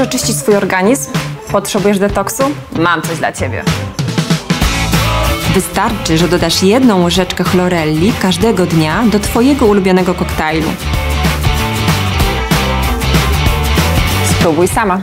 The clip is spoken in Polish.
oczyścić swój organizm? Potrzebujesz detoksu? Mam coś dla ciebie. Wystarczy, że dodasz jedną łyżeczkę chlorelli każdego dnia do Twojego ulubionego koktajlu. Spróbuj sama.